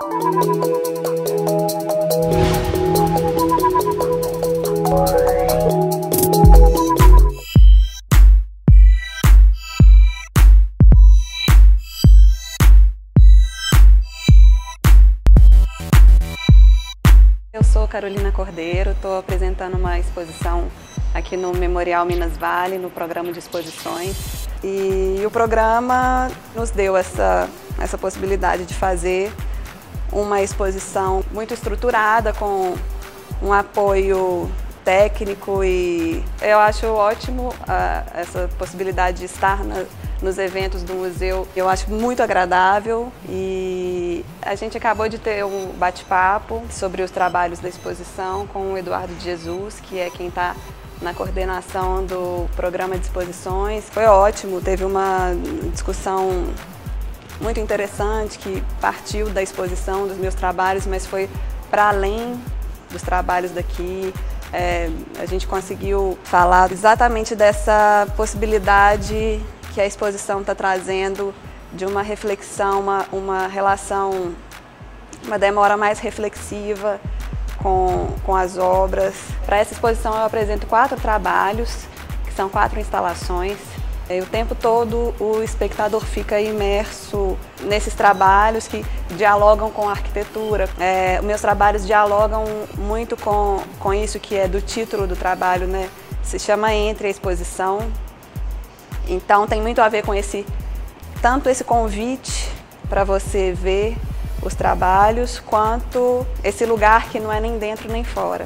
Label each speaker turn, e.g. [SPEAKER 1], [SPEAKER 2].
[SPEAKER 1] Eu sou Carolina Cordeiro, estou apresentando uma exposição aqui no Memorial Minas Vale, no programa de exposições. E o programa nos deu essa, essa possibilidade de fazer uma exposição muito estruturada, com um apoio técnico e eu acho ótimo uh, essa possibilidade de estar na, nos eventos do museu. Eu acho muito agradável e a gente acabou de ter um bate-papo sobre os trabalhos da exposição com o Eduardo Jesus, que é quem está na coordenação do programa de exposições. Foi ótimo, teve uma discussão muito interessante que partiu da exposição dos meus trabalhos, mas foi para além dos trabalhos daqui. É, a gente conseguiu falar exatamente dessa possibilidade que a exposição está trazendo de uma reflexão, uma, uma relação, uma demora mais reflexiva com, com as obras. Para essa exposição eu apresento quatro trabalhos, que são quatro instalações. E o tempo todo o espectador fica imerso nesses trabalhos que dialogam com a arquitetura. É, meus trabalhos dialogam muito com, com isso que é do título do trabalho, né? Se chama Entre a Exposição. Então tem muito a ver com esse tanto esse convite para você ver os trabalhos, quanto esse lugar que não é nem dentro nem fora.